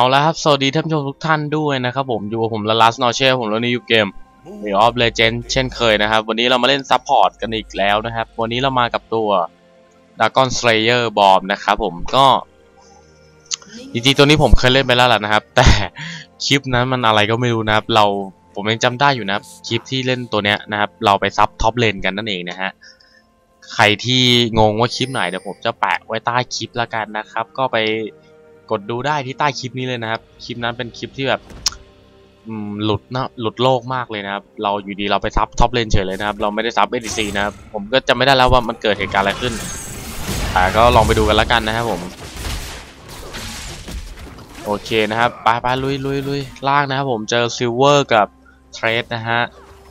เอาละครับ สวัสดีท่านผู้ชมทุกท่านด้วยนะครับผม อยู่กับผมลาลัสนอเช่ผมแล้วในยูเกม l e อ of Legend เช่นเคยนะครับ วันนี้เรามาเล่น support กันอีกแล้วนะครับ วันนี้เรามากับตัว Dragon Slayer Bomb นะครับผมก็ จริงๆตัวนี้ผมเคยเล่นไปแล้วแหละนะครับ แต่คลิปนั้นมันอะไรก็ไม่รู้นะครับ เราผมยังจำได้อยู่นะครับ คลิปที่เล่นตัวเนี้ยนะครับ เราไป sup top lane กันนั่นเองนะฮะใครที่งงว่าคลิปไหนเดี๋ยวผมจะแปะไว้ใต้คลิปละกันนะครับ ก็ไป กดดูได้ที่ใต้คลิปนี้เลยนะครับ คลิปนั้นเป็นคลิปที่แบบหลุดนะหลุดโลกมากเลยนะครับ เราอยู่ดีเราไป sup top lane เฉยเลยนะครับ เราไม่ได้ sup ADC นะครับ ผมก็จำไม่ได้แล้วว่ามันเกิดเหตุการณ์อะไรขึ้น แต่ก็ลองไปดูกันละกันนะครับผม โอเคนะครับไปไปลุยลุยลุยล่างนะครับผมเจอ Sivir กับ Thresh นะฮะ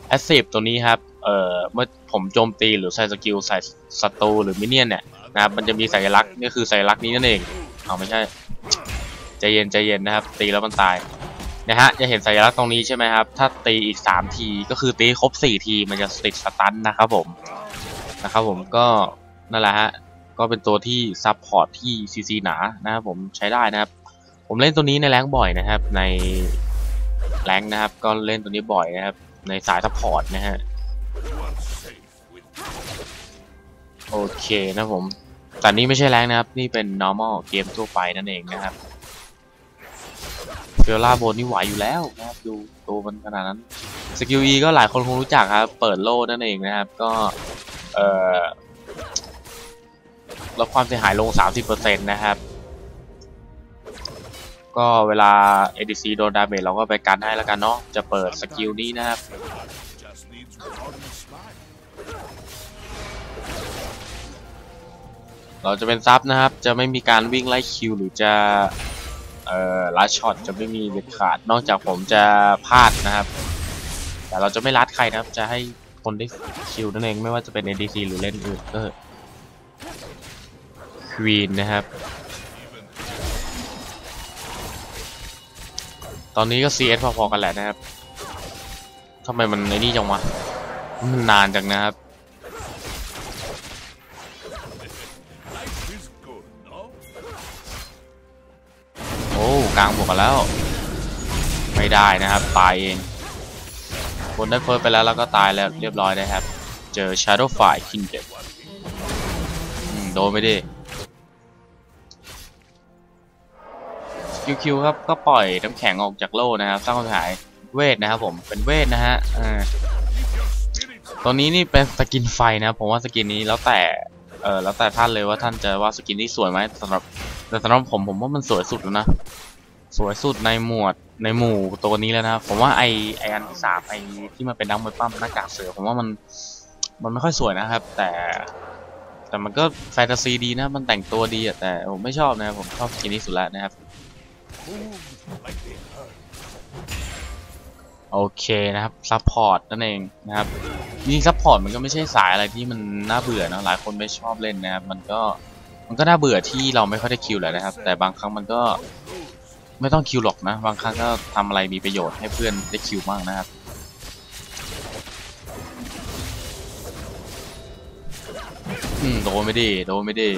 แอสซีฟตัวนี้ครับเอ่อเมื่อผมโจมตีหรือใส่ skill ใส่ศัตรูหรือ minion เนี่ยนะครับมันจะมีสัญลักษณ์นี่คือสัญลักษณ์นี้นั่นเองเอาไม่ใช่ ใจเย็นใจเย็นนะครับ ตีแล้วมันตายนะฮะจะเห็นสัญลักษณ์ตรงนี้ใช่ไหมครับ ถ้าตีอีก 3 ทีก็คือตีครบ 4 ทีมันจะติด stun นะครับผมนะครับผมก็นั่นแหละฮะก็เป็นตัวที่ support ที่ซีซีหนานะครับผมใช้ได้นะครับ ผมเล่นตัวนี้ใน rank บ่อยนะครับ ใน rank นะครับ ก็เล่นตัวนี้บ่อยนะครับ ในสาย support นะฮะโอเคนะผม แต่นี่ไม่ใช่ rank นะครับ นี่เป็น normal เกมทั่วไปนั่นเองนะครับเฟลล่าโบนนี่ไหวอยู่แล้วนะครับ ดูตัวมันขนาดนั้น skill E ก็หลายคนคงรู้จักครับ เปิดโล่นั่นเองนะครับ ก็เอ่อลดความเสียหายลง 30%นะครับ ก็เวลา ADC โดน damage เราก็ไปกันให้แล้วกันเนาะ จะเปิด skill นี้นะครับ เราจะเป็น sup นะครับ จะไม่มีการวิ่งไล่ kill หรือจะ เอ่อ last shot จะไม่มีเด็ดขาด นอกจากผมจะพลาดนะครับ แต่เราจะไม่ last ใครนะครับ จะให้คนได้ kill นั่นเอง ไม่ว่าจะเป็น ADC หรือเล่นอื่นก็ควีนนะครับ ตอนนี้ก็ CS พอๆกันแหละนะครับทำไมมันไอ้นี่จังวะ มันนานจังนะครับ กลางบวกกันแล้ว ไม่ได้นะครับ ตายเองคนได้เฟิร์สไปแล้วแล้วก็ตายแล้วเรียบร้อยนะครับ เจอ Shadow f i r e Kingdom โดนไปดิคิวคิวครับก็ปล่อยน้ำแข็งออกจากโล่นะครับสร้างความหายเวทนะครับผมเป็นเวทนะฮะอ่าตัวนี้นี่เป็นสกินไฟนะผมว่าสกินนี้แล้วแต่เออแล้วแต่ท่านเลยว่าท่านจะว่าสกินนี้สวยไหมสำหรับแต่สำหรับผมผมว่ามันสวยสุดแล้วนะ สวยสุดในหมวดในหมู่ตัวนี้แล้วนะผมว่าไอไออันที่สามไอที่มันเป็นนักมวยปล้ำหน้ากากเสือผมว่ามันมันไม่ค่อยสวยนะครับ แต่ แต่มันก็แฟนตาซีดีนะมันแต่งตัวดีอะแต่ผมไม่ชอบนะครับผมชอบ skin นี้สุดแล้วนะครับโอเคนะครับ support นั่นเองนะครับจริง support มันก็ไม่ใช่สายอะไรที่มันน่าเบื่อนะหลายคนไม่ชอบเล่นนะครับมันก็มันก็น่าเบื่อที่เราไม่ค่อยได้ kill แหละนะครับ แต่บางครั้งมันก็ ไม่ต้องคิวหรอกนะ บางครั้งก็ทำอะไรมีประโยชน์ให้เพื่อนได้คิวมากนะครับอืมโดนไม่ดีโดนไม่ดี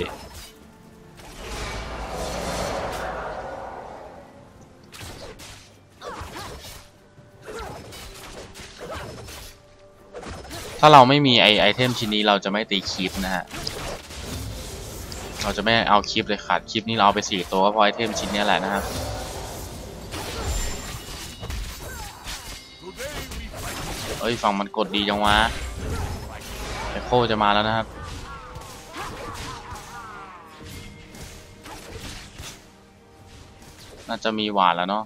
ถ้าเราไม่มีไอไอเทมชิ้นนี้เราจะไม่ตีคลิปนะฮะ เราจะไม่เอาคลิปเลยขาดคลิปนี้เราเอาไปสี่ตัวก็พอไอเทมชิ้นนี้แหละนะครับ เอ้ยฝั่งมันกดดีจังวะไอโคจะมาแล้วนะครับ น่าจะมีหวานแล้วเนาะ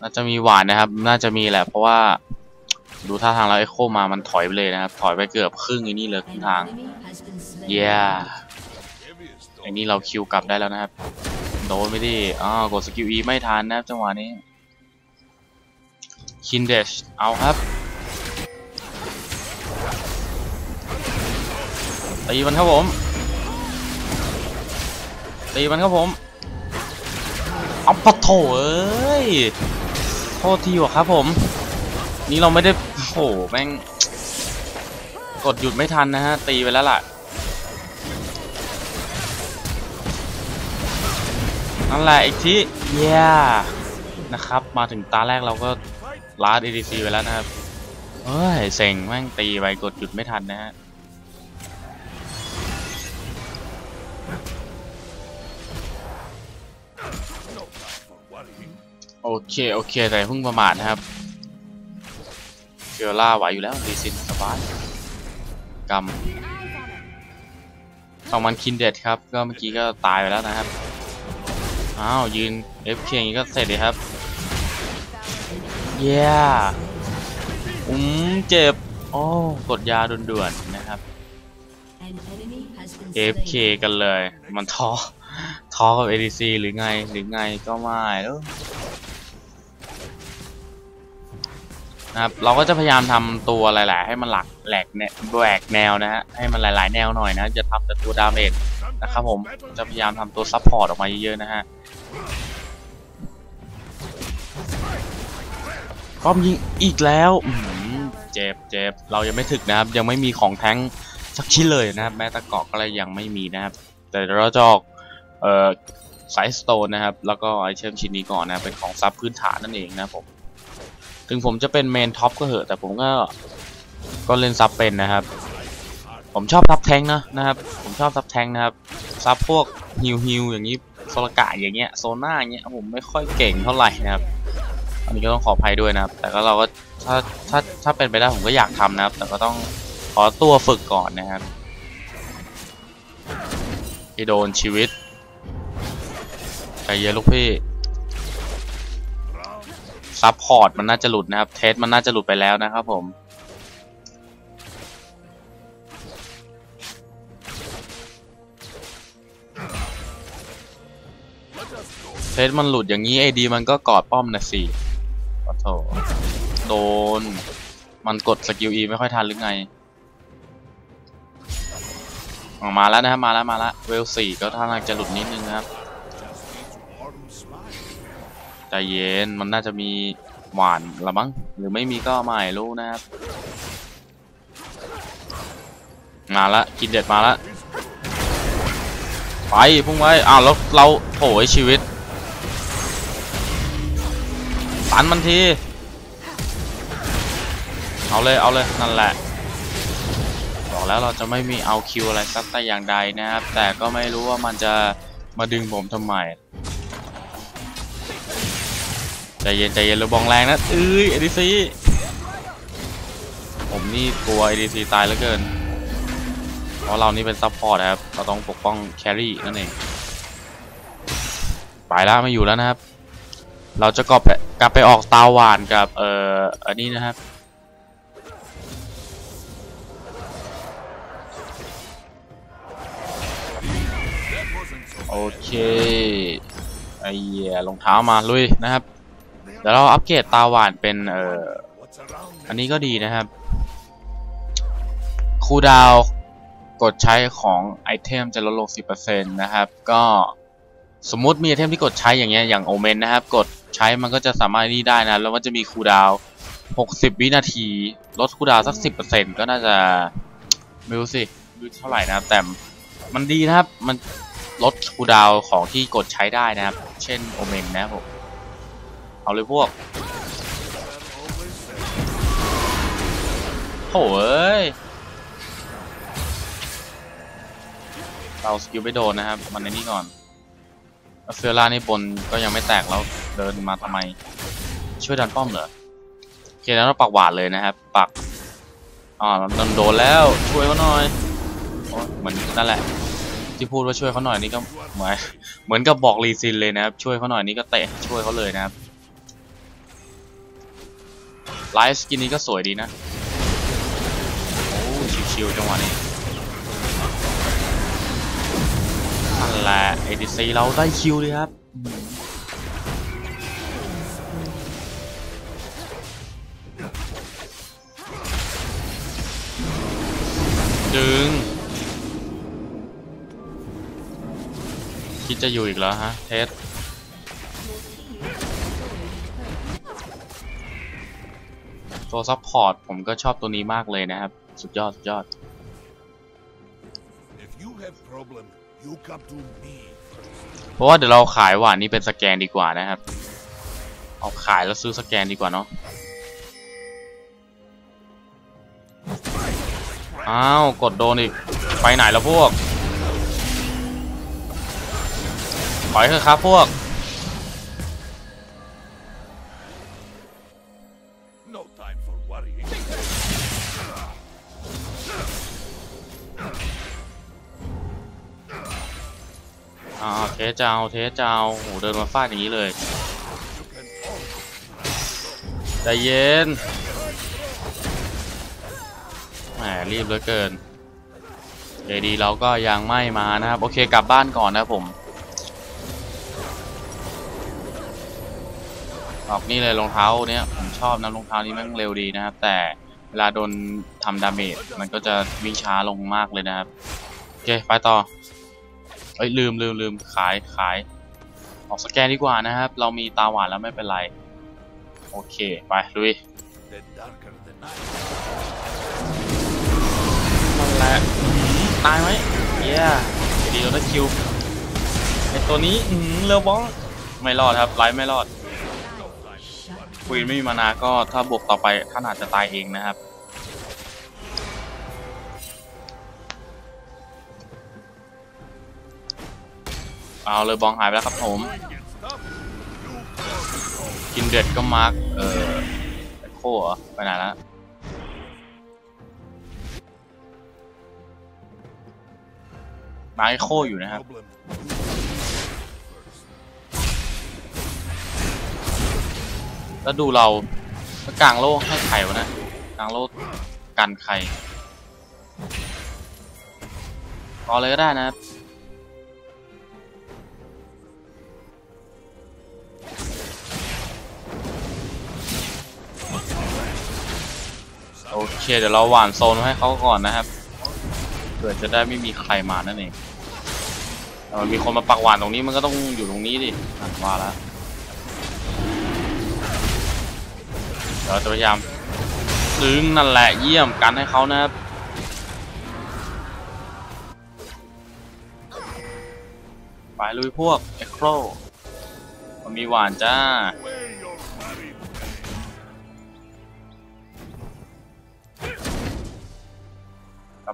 น่าจะมีหวานนะครับ น่าจะมีแหละ เพราะว่าดูท่าทางแล้วไอโคมามันถอยไปเลยนะครับ ถอยไปเกือบครึ่งไอ้นี่เลยครึ่งทาง เย้ไอ้นี่เราคิวกลับได้แล้วนะครับ โดนไม่ดีอ๋อกดสกิล E ไม่ทันนะครับจังหวะนี้คินเดชเอาครับตีมันครับผมตีมันครับผมเอาปะโถเอ้ยโทษทีว่ะครับผม นี่เราไม่ได้โหแม่งกดหยุดไม่ทันนะฮะตีไปแล้วล่ะ นั่นแหละอีกทีเย้นะครับ มาถึงตาแรกเราก็ลาด ADC ไปแล้วนะครับเฮ้ยเซ็งแม่งตีไปกดหยุดไม่ทันนะฮะโอเค โอเค แต่เพิ่งประมาทนะครับเชียร่าไหวอยู่แล้วดีซินสบายกำสองมันคินเด็ดครับ ก็เมื่อกี้ก็ตายไปแล้วนะครับ อ้าวยืน FK อย่างนี้ก็เสร็จเลยครับเย้อืมเจ็บโอ้กดยาด่วนๆนะครับ AFK กันเลย มันท้อท้อกับ ADC หรือไงหรือไงก็ไม่แล้วนะครับเราก็จะพยายามทำตัวหลาย ๆ ให้มันหลักแหลกแแหวกแนวนะฮะให้มันหลาย ๆ แนวหน่อยนะจะทำแต่ตัว damage นะครับผมจะพยายามทำตัว support ออกมาเยอะๆนะฮะป้อมยิงอีกแล้วเจ็บเจ็บเรายังไม่ถึกนะครับ ยังไม่มีของแท้งสักชิ้นเลยนะครับ แม้แต่เกราะก็เลยยังไม่มีนะครับ แต่เราจะออกเอ่อสาย stone นะครับ แล้วก็ item ชิ้นนี้ก่อนนะเป็นของ sup พื้นฐานนั่นเองนะครับผม ถึงผมจะเป็น main top ก็เหอะ แต่ผมก็ก็เล่น sup เป็นนะครับ ผมชอบ sup tank นะนะครับ ผมชอบ sup tank นะครับ sup พวก heal heal อย่างนี้โซราก้าอย่างเงี้ยโซน่าอย่างเงี้ยผมไม่ค่อยเก่งเท่าไหร่นะครับ อันนี้ก็ต้องขออภัยด้วยนะครับ แต่ก็เราก็ถ้าถ้าถ้าเป็นไปได้ผมก็อยากทำนะครับ แต่ก็ต้องขอตัวฝึกก่อนนะครับที่โดนชีวิตใจเย็นลูกพี่ซับพอร์ตมันน่าจะหลุดนะครับ เทสมันน่าจะหลุดไปแล้วนะครับผม เทสมันหลุดอย่างนี้ไอดีมันก็กอดป้อมนะสิขอโทษโดน มันกดสกิล E ไม่ค่อยทันหรือไงออกมาแล้วนะครับมาแล้วมาแล้วเวลสี่ก็ท่าทางจะหลุดนิดนึงนะครับใจเย็นมันน่าจะมีหวานละมั้งหรือไม่มีก็ไม่รู้นะครับมาละกินเด็ดมาละไปพุ่งไว้อ้าวแล้วเราโถยชีวิต ตันมันที เอาเลยเอาเลยนั่นแหละบอกแล้วเราจะไม่มีเอาคิวอะไรสักแต่อย่างใดนะครับ แต่ก็ไม่รู้ว่ามันจะมาดึงผมทำไมใจเย็นใจเย็นระบองแรงนะเอ้ย ADC ผมนี่กลัว ADC ตายเหลือเกิน เพราะเรานี่เป็น support นะครับ เราต้องปกป้อง carry นั่นเอง ไปแล้วไม่อยู่แล้วนะครับ เราจะกลับไปกลับไปออกตาหวานกับเอ่ออันนี้นะครับ โอเคไอ้เหี้ยรองเท้ามาลุยนะครับเดี๋ยวเราอัปเกรดตาหวานเป็นเอ่ออันนี้ก็ดีนะครับ cooldown กดใช้ของ item จะลดลง 10%นะครับ ก็ สมมุติมี item ที่กดใช้อย่างเงี้ยอย่าง Omen นะครับ กดใช้มันก็จะสามารถนี่ได้นะครับแล้วมันจะมี cooldown 60 วินาที ลด cooldown สัก 10%ก็น่าจะไม่รู้สิไม่รู้เท่าไหร่นะครับ แต่มันดีนะครับมันลด cooldown ของที่กดใช้ได้นะครับ เช่น Omen นะครับผมเอาเลยพวกโถ่เอ้ยเราสกิลไม่โดนนะครับ มันในนี่ก่อนแล้ว เฟลล่านี่บนก็ยังไม่แตกแล้วเดินมาทำไม ช่วยดันป้อมเหรอโอเคแล้วเราปักหวาดเลยนะครับ ปักอ่ามันโดนแล้วช่วยเขาหน่อยโอ้ยเหมือนนั่นแหละ ที่พูดว่าช่วยเขาหน่อยนี่ก็หมายเหมือนกับบอกรีซินเลยนะครับ ช่วยเขาหน่อยนี่ก็เตะช่วยเขาเลยนะครับไลฟ์สกินนี้ก็สวยดีนะโอ้ชิวๆจังหวะนี้ นั่นแหละ ADC เราได้คิวเลยครับดึงคิดจะอยู่อีกแล้วฮะ เธรชตัว support ผมก็ชอบตัวนี้มากเลยนะครับ สุดยอด สุดยอด เพราะว่าเดี๋ยวเราขายหวานนี้เป็นสแกนดีกว่านะครับ เอาขายแล้วซื้อสแกนดีกว่าเนาะ อ้าว กดโดนอีก ไปไหนแล้วพวก ปล่อยเถอะครับพวก สเจ้าเทสเจ้าโหเดินมาฟาดอย่างนี้เลยใจเย็นแหมรีบเหลือเกินเดดีเราก็ยังไม่มานะครับ โอเคกลับบ้านก่อนนะผม ออกนี่เลยรองเท้าเนี้ยผมชอบนะรองเท้านี้แม่งเร็วดีนะครับ แต่เวลาโดนทำดาเมจมันก็จะวิ่งช้าลงมากเลยนะครับ โอเค ไปต่อ เอ้ยลืมลืมลืมขายขาย ออกสแกนดีกว่านะครับ เรามีตาหวานแล้วไม่เป็นไร โอเค ไปลุย The darker the night. นั่นแหละอื้อหือตายไหมเย้ดีเราได้คิวไอตัวนี้อือหือเรือบ้องไม่รอดครับไลฟ์ไม่รอดควีนไม่มีมานาก็ถ้าบวกต่อไปท่านอาจจะตายเองนะครับ เอาเลยบองหายไปแล้วครับผม กินเด็ดก็มาร์กเออไอโคเหรอไปไหนแล้วมาร์กไอโคอยู่นะครับแล้วดูเรากลางโลกให้ใครวะนะกลางโลกกันใครรอเลยก็ได้นะครับ เคเดี๋ยวเราหว่านโซนให้เขาก่อนนะครับเผื่อจะได้ไม่มีใครมานั่นเองแต่มันมีคนมาปักหวานตรงนี้มันก็ต้องอยู่ตรงนี้ดิอะว่าแล้วเดี๋ยวเราจะพยายามดึงนั่นแหละเยี่ยมกันให้เขานะครับไปลุยพวกเอ็กโครมันมีหวานจ้า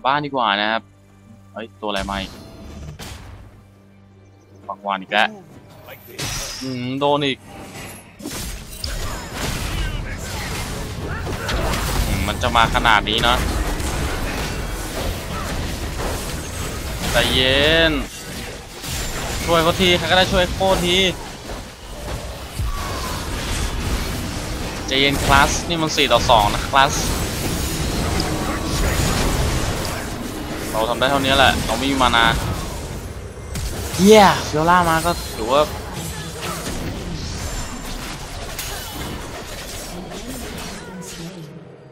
บ้านดีกว่านะครับเฮ้ยตัวอะไรมาอีกปักวานอีกแล้วอืมโดนอีกอืมมันจะมาขนาดนี้เนาะใจเย็น ช่วยเขาทีใครก็ได้ช่วยโคตรทีใจเย็นคลาส นี่มัน 4 ต่อ 2 นะคลาส เราทำได้เท่านี้แหละ เราไม่มีมานาเยี่ยฟิโอล่ามาก็ถือว่า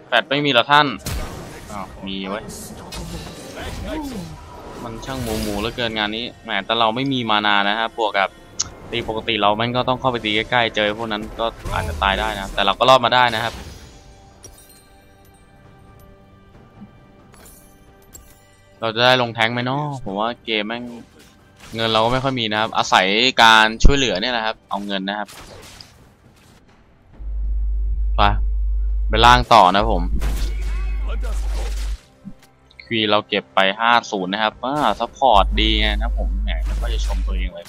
แปดไม่มีเหรอท่าน อ้าว มีไว้ยมันช่างหมูหมูเหลือเกินงานนี้ แหม แต่เราไม่มีมานานะครับ บวกกับตีปกติเราแม่งก็ต้องเข้าไปตีใกล้ๆ เจอพวกนั้นก็อาจจะตายได้นะ แต่เราก็รอดมาได้นะครับ เราจะได้ลงแท้งไหมเนาะผมว่าเกมแม่งเงินเราก็ไม่ค่อยมีนะครับ อาศัยการช่วยเหลือเนี่ยนะครับ เอาเงินนะครับไปไปล่างต่อนะผมคีเราเก็บไป 50 นะครับอ่า support ดีไงนะผมแหมไม่ค่อยจะชมตัวเองเลย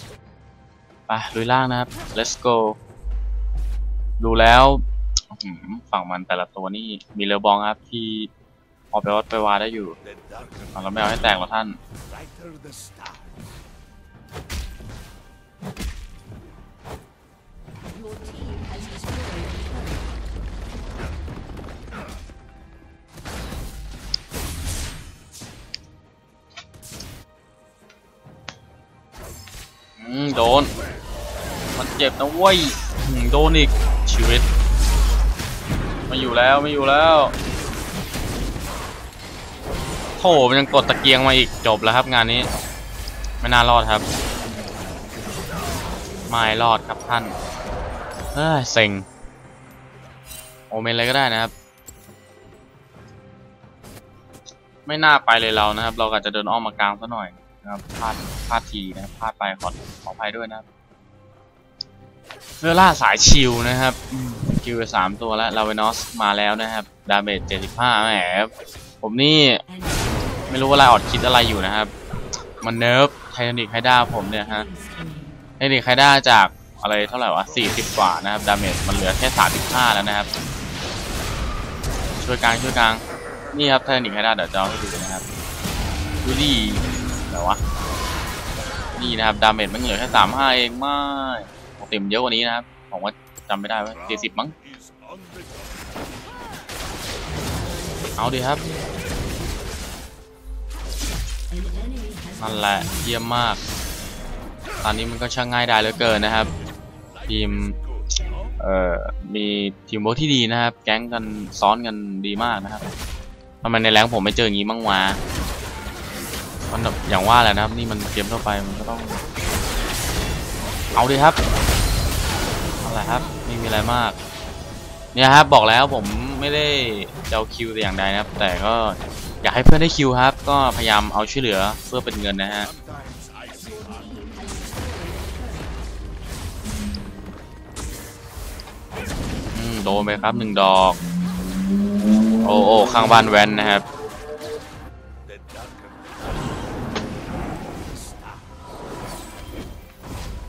ไปลุยล่างนะครับ let's go ดูแล้วฝั่งมันแต่ละตัวนี่มีเรือบองครับที่ เอาไปวัดไปวาได้อยู่เราไม่เอาให้แตกหรอท่านโดน มันเจ็บนะเว้ยโดนอีกชีวิต ไม่อยู่แล้วไม่อยู่แล้ว โถมันยังกดตะเกียงมาอีกจบแล้วครับงานนี้ ไม่น่ารอดครับ ไม่รอดครับท่านเฮ้ยเซ็งโอเมนอะไรก็ได้นะครับ ไม่น่าไปเลยเรานะครับ เราอาจจะเดินอ้อมมากลางซะหน่อยนะครับพลาดพลาดทีนะพลาดไปขอขออภัยด้วยนะครับเวลาสาย chill นะครับ kill ไปสามตัวแล้ว Ravenous มาแล้วนะครับ damage เจ็ดสิบห้าแหมผมนี่ ไม่รู้ว่า Riot คิดอะไรอยู่นะครับ มัน nerf Titanic Hydra ผมเนี่ยฮะ Titanic Hydra จากอะไรเท่าไหร่วะสี่สิบกว่านะครับ damage มันเหลือแค่สามสิบห้าแล้วนะครับ ช่วยกลางช่วยกลาง นี่ครับ Titanic Hydra เดี๋ยวจะเอาให้ดูนะครับ ดูดิอะไรวะ นี่นะครับ damage มันเหลือแค่สามห้าเองไม่ปกติมันเยอะกว่านี้นะครับ ผมว่าจำไม่ได้ว่าสี่สิบมั้ง เอาดีครับ นั่นแหละเยี่ยมมาก ตอนนี้มันก็ช่างง่ายดายเหลือเกินนะครับ ทีมเอ่อมีทีมโบที่ดีนะครับ แก๊งกันซ้อนกันดีมากนะครับทำไมในแรงผมไม่เจออย่างนี้บ้างวะมันแบบอย่างว่าแหละนะครับนี่มันเกมทั่วไปมันก็ต้อง เอาดีครับนั่นแหละครับไม่มีอะไรมากเนี่ยครับบอกแล้วผมไม่ได้เจะเอาคิวแต่อย่างใดนะครับ แต่ก็ อยากให้เพื่อนได้คิวครับ ก็พยายามเอาช่วยเหลือเพื่อเป็นเงินนะฮะโดนไปครับหนึ่งดอก โอ้โอ้ข้างบ้านแวนนะครับ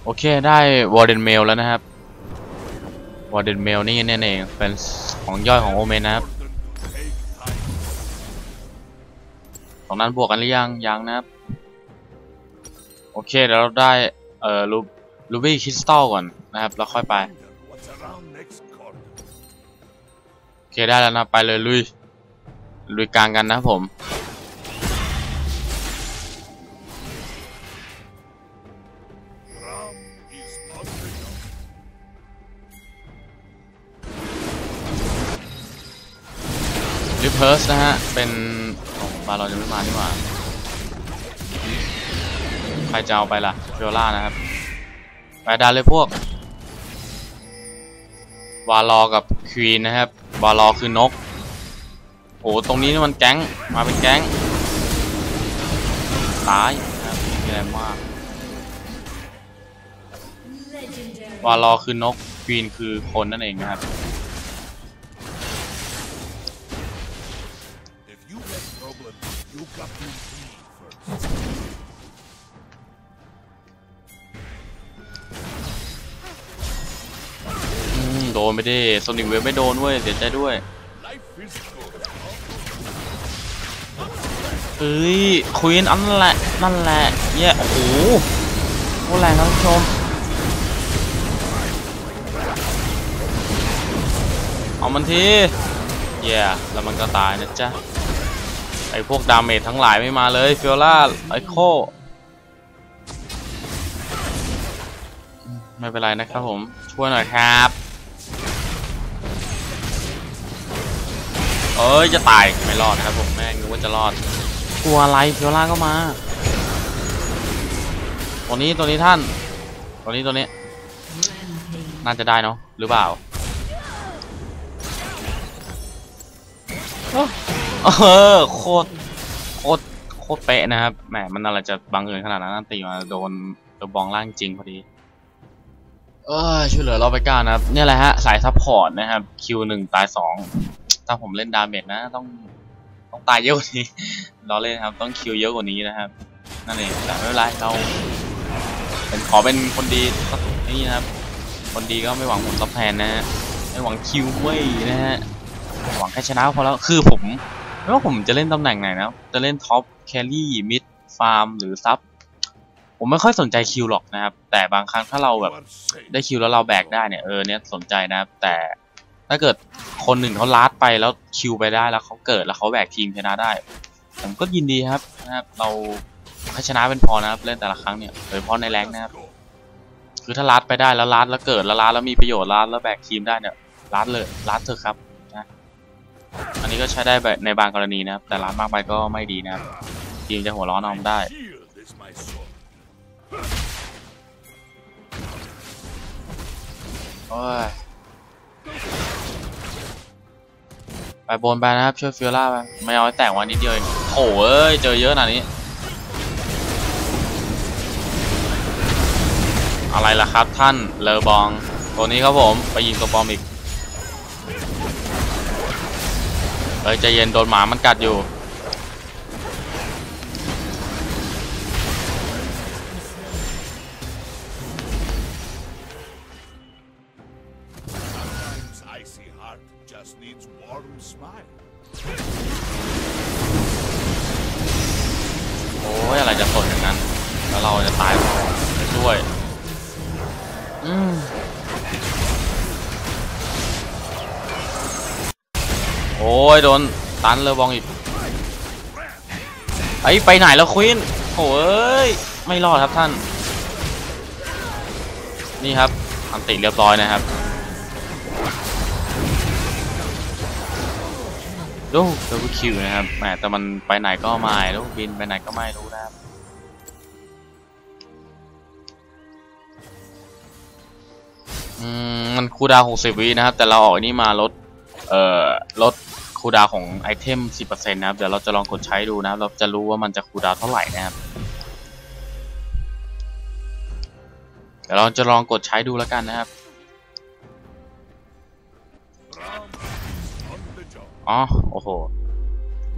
โอเคได้วอร์เดนเมลแล้วนะครับวอร์เดนเมลนี่เนี่ยเองเป็นของย่อยของโอเมนนะครับ งนั้นบวกกันหรือยังยังนะครับ โอเคเดี๋ยวเราได้เอ่อรูรูบี้คริสตัลก่อนนะครับ แล้วค่อยไป โอเคได้แล้วนะ ไปเลยลุย ลุยกลางกันนะครับผมริเพิร์สนะฮะ เป็น บาเราจะไม่มานี่ว่า ใครจะเอาไปล่ะฟิโอล่านะครับ ไปดันเลยพวก วาลอกับควีนนะครับ วาลอคือนก โอ้ตรงนี้นี่มันแก๊ง มาเป็นแก๊ง ตายนะครับแรงมาก Legendary. วาลอคือนก ควีนคือคนนั่นเองนะครับ โดนไปดิโซนิกเวฟไม่โดนเว้ยเสียใจด้วยเอ้ยควีนอันนั่นแหละนั่นแหละเย้โอ้โหโคตรแรงท่านผู้ชมเอามันทีเย้แล้วมันก็ตายนะจ๊ะ ไอพวก damage ทั้งหลายไม่มาเลย Fiora ไอโคไม่เป็นไรนะครับผมช่วยหน่อยครับเอ้ยจะตายไม่รอดนะครับผมแม่งนึกว่าจะรอดกลัวอะไร Fiora ก็มาตัวนี้ตัวนี้ท่านตัวนี้ตัวนี้ น่าจะได้เนาะหรือเปล่า เออโคตรโคตรโคตรเป๊ะนะครับแหมมันอะไรจะบังเอิญขนาดนั้นตีมาโดนตัวบองล่างจริงพอดี เออช่วยเหลือเราไปก้านะครับเนี่ยแหละฮะสาย support นะครับ kill หนึ่งตายสองถ้าผมเล่น damage นะ ต้องต้องตายเยอะกว่านี้เราเล่นครับต้อง kill เยอะกว่านี้นะครับนั่นเองแต่ไม่เป็นไรเราเป็นขอเป็นคนดีสักนี่นะครับ คนดีก็ไม่หวังผลตอบแทนนะฮะไม่หวัง kill เว้ยนะฮะหวังแค่ชนะพอแล้วคือผม ไม่ว่าผมจะเล่นตำแหน่งไหนนะ จะเล่น top carry mid farm หรือ sup ผมไม่ค่อยสนใจ kill หรอกนะครับ แต่บางครั้งถ้าเราแบบได้ kill แล้วเราแบกได้เนี่ยเออเนี่ยสนใจนะครับ แต่ถ้าเกิดคนหนึ่งเขาลาดไปแล้ว kill ไปได้แล้วเขาเกิดแล้วเขาแบกทีมชนะได้ ผมก็ยินดีครับนะครับ เราแค่ชนะเป็นพอนะครับ เล่นแต่ละครั้งเนี่ยโดยเฉพาะในแรงนะครับ คือถ้าลัดไปได้แล้วลัดแล้วเกิดแล้วลัดแล้วมีประโยชน์ลัดแล้วแบกทีมได้เนี่ยลัดเลยลัดเถอะครับ อันนี้ก็ใช้ได้ในบางกรณีนะครับ แต่ร้านมากไปก็ไม่ดีนะทีมจะหัวร้อนเอาได้ไปบนไปนะครับ ช่วยฟิลล่าไปไม่เอาให้แต่งวันนิดเดียวโอ้เอ้ย เจอเยอะขนานี้ อะไรล่ะครับท่านเลอบอง ตัวนี้ครับผม ไปยิงตัวปอมอีก เอ้ยใจเย็นโดนหมามันกัดอยู่ โอ้ยโดนตันเลอบองอีกไอ้ยไปไหนแล้ว Quinn โอ้ยไม่รอดครับท่าน นี่ครับ ulti เรียบร้อยนะครับดู double kill นะครับแหมแต่มันไปไหนก็ไม่รู้บินไปไหนก็ไม่รู้นะครับอืมมันคูดาวน์60วินะครับ แต่เราออกอันนี้มาลด เอ่อลด คูดาวของไอเทม 10%นะครับ เดี๋ยวเราจะลองกดใช้ดูนะครับ เราจะรู้ว่ามันจะคูดาวเท่าไหร่นะครับ เดี๋ยวเราจะลองกดใช้ดูแล้วกันนะครับ อ๋อ โอ้โห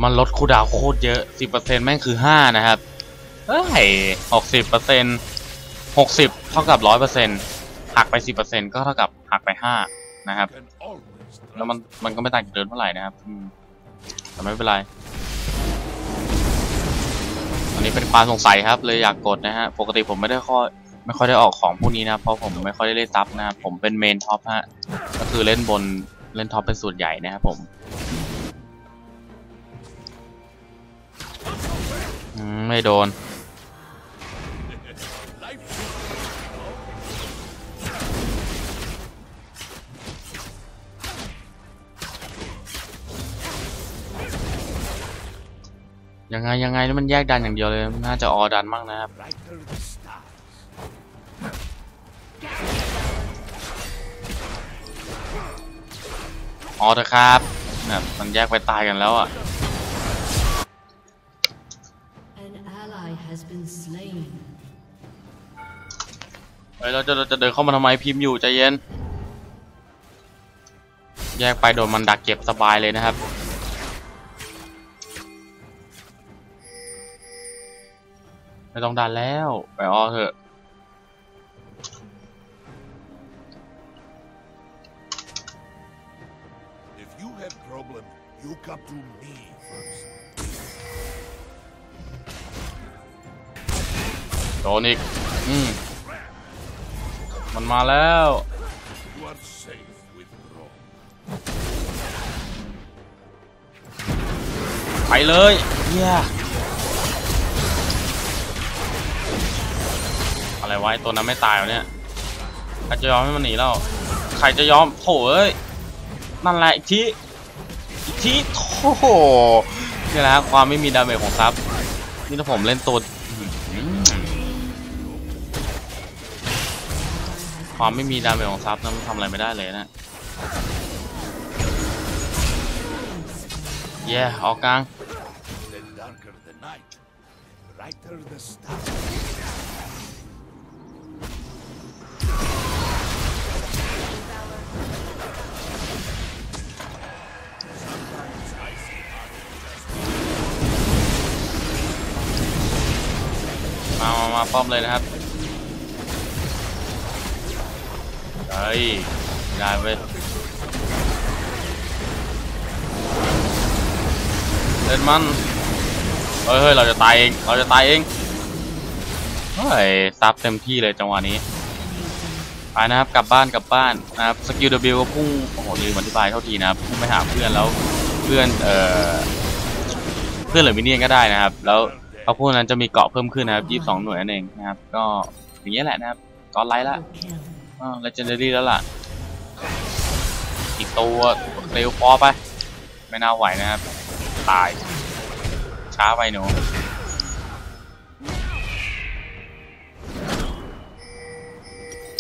มันลดคูดาวโคตรเยอะ 10%แม่งคือ 5 นะครับ เฮ้ย60% 60 เท่ากับ 100%หักไป 10%ก็เท่ากับหักไป 5 นะครับ แล้วมันมันก็ไม่ต่างจากเดิมเท่าไหร่นะครับแต่ไม่เป็นไร อันนี้เป็นความสงสัยครับ เลยอยากกดนะฮะ ปกติผมไม่ได้ค่อยไม่ค่อยได้ออกของพวกนี้นะ เพราะผมไม่ค่อยได้เล่น sup นะครับผมเป็น main top ฮะ ก็คือเล่นบนเล่น top เป็นส่วนใหญ่นะครับผมไม่โดน ยังไงยังไงนี่มันแยกดันอย่างเดียวเลยน่าจะออดันมั่งนะครับ brighter the stars. ออเถอะครับเนี่ยมันแยกไปตายกันแล้วอะ An ally has been slain. เฮ้ยเราจะเราจะเดินเข้ามาทำไมพิมพ์อยู่ใจเย็น แยกไปโดนมันดักเก็บสบายเลยนะครับ ไม่ต้องดันแล้ว ไปอ้อเถอะ If you have problem, you come to me first. โดนอีก อืม มันมาแล้ว You are safe with Rome. ไปเลยเย้ อะไรไอ้ตัวนั้นไม่ตายวะเนี่ยใครจะยอมให้มันหนีแล้วใครจะยอมโถเอ้ยนั่นแหละอีกทีอีกทีโถนี่แหละคความไม่มี damage ของ sup นี่ถ้าผมเล่นตัวความไม่มี damage ของ sup นั้นทำอะไรไม่ได้เลยนะเย้ออกกลาง มามามาป้อมเลยนะครับเฮ้ยได้เว้ยเล่นมันเฮ้ยเราจะตายเอง เราจะตายเอง เฮ้ย ซับเต็มที่เลยจังหวะนี้ ไปนะครับ กลับบ้าน กลับบ้านนะครับ สกิล W ก็พุ่ง โอ้โหลืมอธิบายเท่าทีนะครับ พุ่งไปหาเพื่อนแล้ว เพื่อน เอ่อ เพื่อนหรือมินเนี่ยนก็ได้นะครับ แล้ว พราะพวกนั้นจะมีเกาะเพิ่มขึ้นนะครับ 22 หน่วยนั่นเองนะครับ ก็อย่างเงี้แหละนะครับก็ไลท์ละ Double kill. อ่า legendary แล้วล่ะ อีกตัวเร็วพอไป ไม่น่าไหวนะครับ ตาย ช้าไปหนู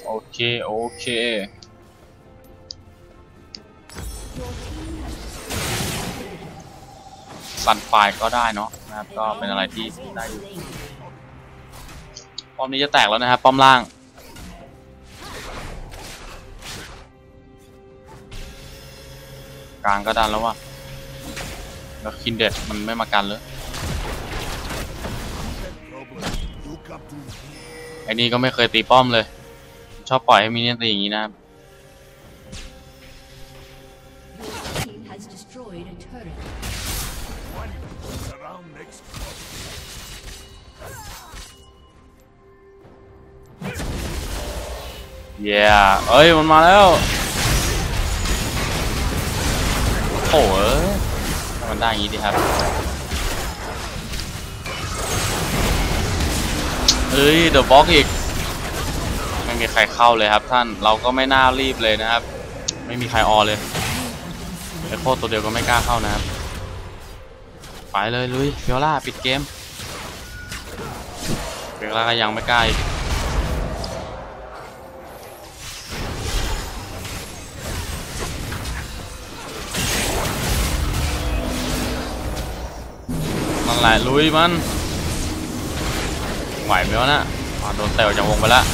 โอเค โอเค ซันไฟก็ได้เนาะนะครับก็เป็นอะไรที่ได้ดูป้อมนี้จะแตกแล้วนะครับป้อมล่างกลางก็ดันแล้วว่ะแล้วคินเด็ดมันไม่มากันเลยไอ้นี่ก็ไม่เคยตีป้อมเลย ชอบปล่อยให้มินเนี่ยตีอย่างนี้นะครับ เย้เอ้ย มันมาแล้ว โอ้เอ้ยมันได้อย่างนี้ดีครับ เอ้ย เดอะบ็อกอีก ไม่มีใครเข้าเลยครับท่าน เราก็ไม่น่ารีบเลยนะครับ ไม่มีใครออเลยไอโคตตัวเดียวก็ไม่กล้าเข้านะครับ ไปเลยลุยเฟียร่าปิดเกมเฟียร่าก็ยังไม่กล้าอีก แหละลุยมันไหวไหมวะนะโดนเตะออกจากวงไปแล้ว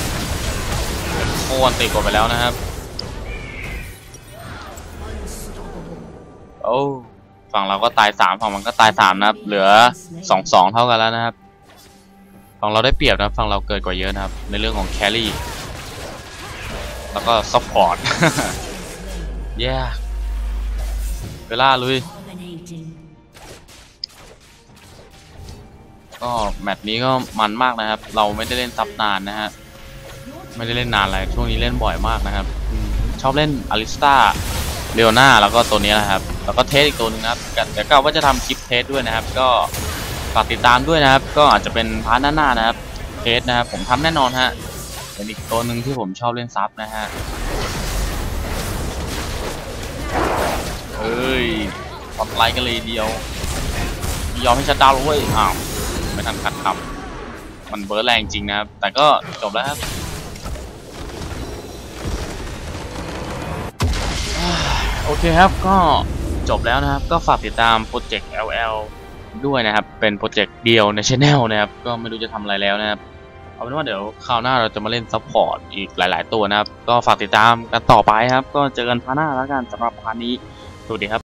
โค่นตีกดไปแล้วนะครับโอ้ฝั่งเราก็ตายสามฝั่งมันก็ตายสามนะครับ เหลือสองสองเท่ากันแล้วนะครับ ฝั่งเราได้เปรียบนะฝั่งเราเกิดกว่าเยอะนะครับ ในเรื่องของ carry แล้วก็ support เย้เวลาลุย ก็แมตช์นี้ก็มันมากนะครับ เราไม่ได้เล่น sup นานนะฮะ ไม่ได้เล่นนานอะไร ช่วงนี้เล่นบ่อยมากนะครับ ชอบเล่น Alistar Leona แล้วก็ตัวนี้นะครับ แล้วก็ Thresh อีกตัวหนึ่งนะครับกันแต่ก็ว่าจะทำคลิป Thresh ด้วยนะครับ ก็ฝากติดตามด้วยนะครับ ก็อาจจะเป็น part หน้าๆนะครับ Thresh นะครับ ผมทำแน่นอนฮะ เป็นอีกตัวหนึ่งที่ผมชอบเล่น sup นะฮะเอ้ยทำไลค์กันเลยเดียว ยอมให้ชัดดาวเลยเว้ยอ้าว ไม่ทันขัดคำมัน burst แรงจริงนะครับ แต่ก็จบแล้วครับโอเคครับก็จบแล้วนะครับ ก็ฝากติดตาม project LL ด้วยนะครับ เป็นโปรเจกต์เดียวในช anel นะครับ ก็ไม่รู้จะทำอะไรแล้วนะครับ เอาเป็นว่าเดี๋ยวคราวหน้าเราจะมาเล่น support อีกหลาย ๆ ตัวนะครับ ก็ฝากติดตามกันต่อไปครับ ก็เจอกัน part หน้าแล้วกันสำหรับ part นี้ สวัสดีครับ